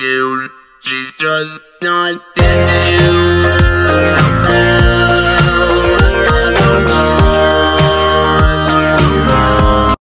soon. She's just not there.